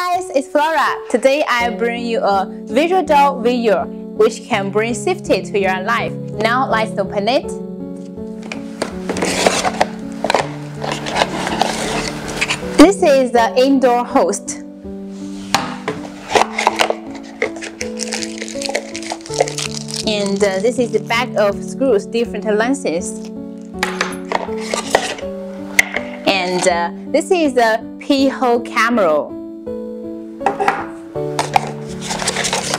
guys, it's Flora. Today I bring you a visual doll video which can bring safety to your life. Now let's open it. This is the indoor host. And uh, this is the bag of screws, different lenses. And uh, this is a peephole camera.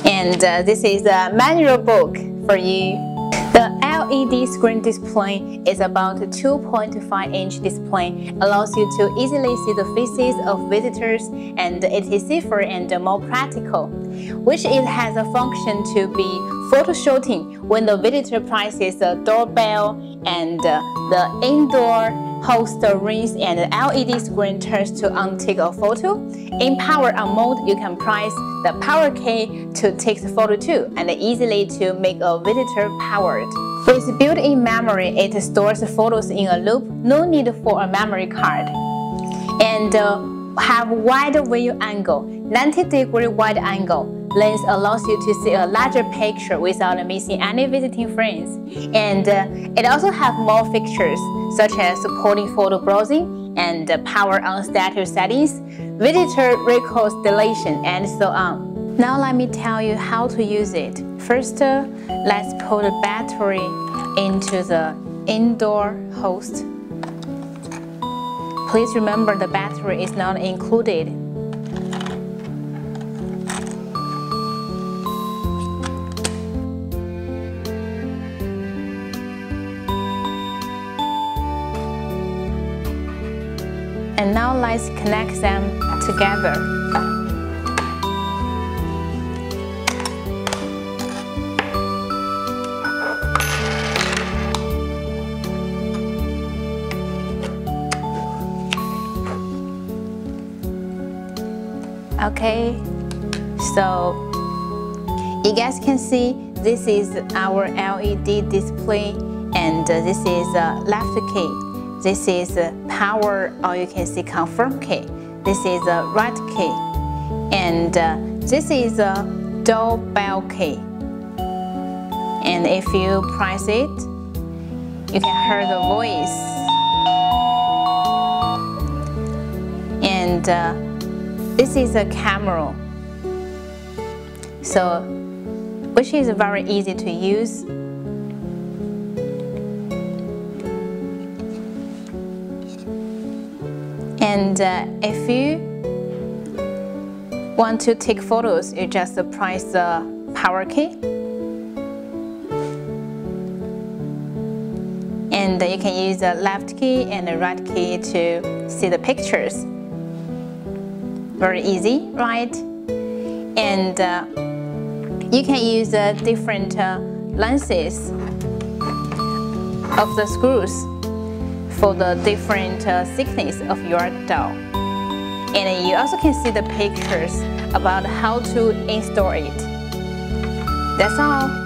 And uh, this is a manual book for you. The LED screen display is about a 2.5 inch display, allows you to easily see the faces of visitors and it is safer and more practical, which it has a function to be photo shooting when the visitor presses the doorbell and uh, the indoor host rings and the LED screen turns to take a photo. In power on mode, you can press the power key to take the photo too and easily to make a visitor powered. With built-in memory, it stores photos in a loop, no need for a memory card. And uh, have wide view angle, 90 degree wide angle. Lens allows you to see a larger picture without missing any visiting frames. And uh, it also has more features such as supporting photo browsing and power on status settings, visitor record deletion, and so on. Now let me tell you how to use it. First, uh, let's put the battery into the indoor host. Please remember the battery is not included. And now let's connect them together. Okay, so you guys can see this is our LED display and this is a left key this is power or you can see confirm key. This is a right key. And uh, this is a doorbell key. And if you press it, you can hear the voice. And uh, this is a camera. So, which is very easy to use. And uh, if you want to take photos, you just press the power key. And you can use the left key and the right key to see the pictures. Very easy, right? And uh, you can use uh, different uh, lenses of the screws for the different uh, thickness of your dough. And you also can see the pictures about how to install it. That's all.